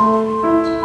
うん